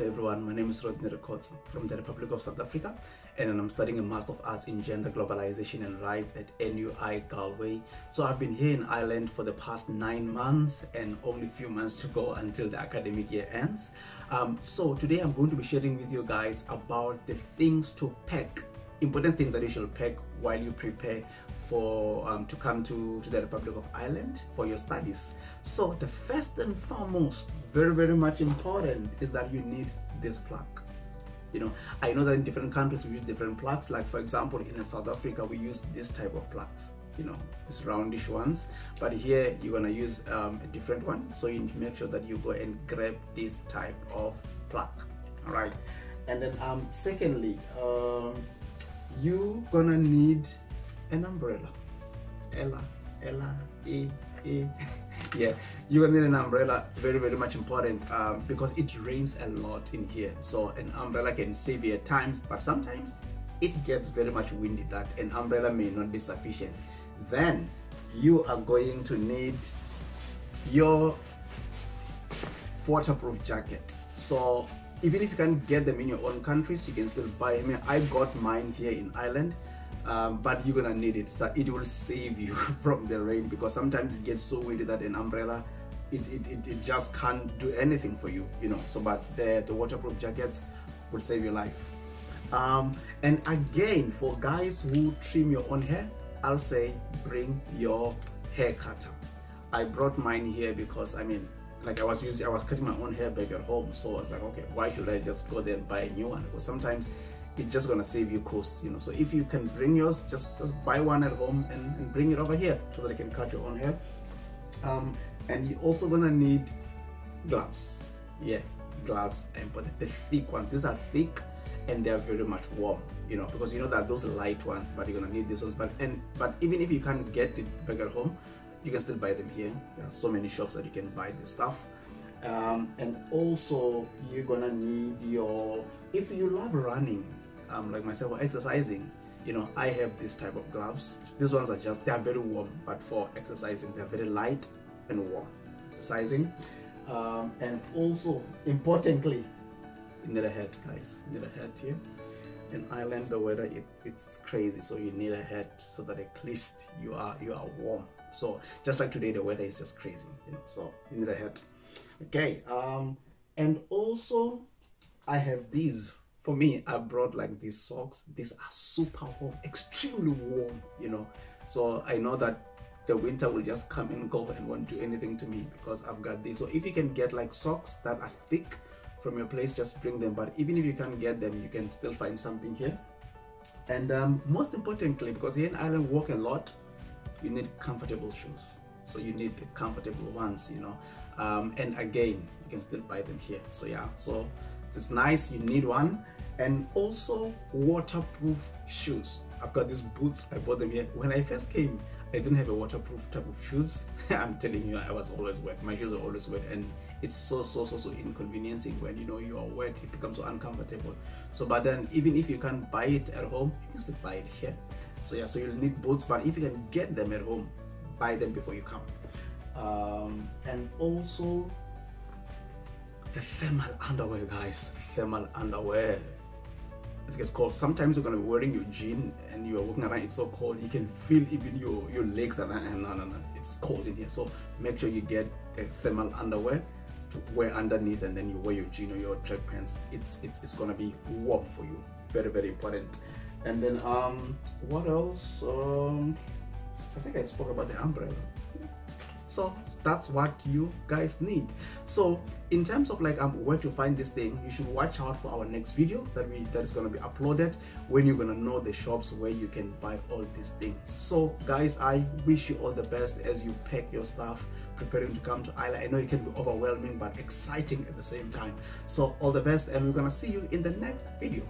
Hello everyone, my name is Rodney Rikhotso from the Republic of South Africa and I'm studying a Master of Arts in Gender Globalization and Rights at NUI Galway. So I've been here in Ireland for the past nine months and only a few months to go until the academic year ends. Um, so today I'm going to be sharing with you guys about the things to pack, important things that you should pack while you prepare for um, to come to, to the Republic of Ireland for your studies. So the first and foremost, very very much important, is that you need this plaque. You know, I know that in different countries we use different plaques. Like for example, in South Africa we use this type of plaques. You know, these roundish ones. But here you're gonna use um, a different one. So you make sure that you go and grab this type of plaque. All right. And then um, secondly, um, you gonna need an umbrella. Ella, Ella, E, E. yeah, you're gonna need an umbrella. Very, very much important um, because it rains a lot in here. So an umbrella can save you at times, but sometimes it gets very much windy that an umbrella may not be sufficient. Then you are going to need your waterproof jacket. So even if you can't get them in your own countries, you can still buy them. I got mine here in Ireland um, but you're gonna need it. So it will save you from the rain because sometimes it gets so windy that an umbrella it, it, it, it, just can't do anything for you you know. So but the, the waterproof jackets will save your life. Um, and again for guys who trim your own hair I'll say bring your hair cutter. I brought mine here because I mean like I was using I was cutting my own hair back at home. So I was like okay why should I just go there and buy a new one? Because sometimes it's just gonna save you costs you know. So if you can bring yours just just buy one at home and, and bring it over here so that you can cut your own hair. Um, and you're also gonna need gloves. Yeah gloves and but the thick ones. These are thick and they're very much warm you know because you know that those light ones but you're gonna need these ones. But and but even if you can't get it back at home you can still buy them here. There are so many shops that you can buy this stuff um, and also you're gonna need your if you love running um, like myself or exercising you know I have this type of gloves. These ones are just they are very warm but for exercising they're very light and warm. Exercising. Um, and also importantly you need a hat guys. You need a hat here. In Ireland the weather it, it's crazy. So you need a hat so that at least you are you are warm. So just like today the weather is just crazy you know. So you need a hat okay um and also I have these. For me i brought like these socks. These are super warm extremely warm you know. So i know that the winter will just come and go and won't do anything to me because i've got these. So if you can get like socks that are thick from your place just bring them. But even if you can't get them you can still find something here. And um, most importantly because here in ireland walk a lot you need comfortable shoes so you need the comfortable ones you know um, and again you can still buy them here so yeah so it's nice, you need one. And also waterproof shoes. I've got these boots, I bought them here. When I first came, I didn't have a waterproof type of shoes. I'm telling you, I was always wet. My shoes are always wet and it's so, so, so, so inconveniencing when you know you are wet, it becomes so uncomfortable. So, but then even if you can't buy it at home, you can still buy it here. So yeah, so you'll need boots, but if you can get them at home, buy them before you come. Um, and also the thermal underwear guys. Thermal underwear. It gets cold. Sometimes you're gonna be wearing your jean and you're walking around it's so cold you can feel even your your legs and no no no it's cold in here. So make sure you get the thermal underwear to wear underneath and then you wear your jean or your track pants. It's it's, it's gonna be warm for you. Very very important. And then um what else? Um i think i spoke about the umbrella so that's what you guys need so in terms of like um where to find this thing you should watch out for our next video that we that is going to be uploaded when you're going to know the shops where you can buy all these things so guys i wish you all the best as you pack your stuff preparing to come to Ireland. I know it can be overwhelming but exciting at the same time. So all the best and we're gonna see you in the next video.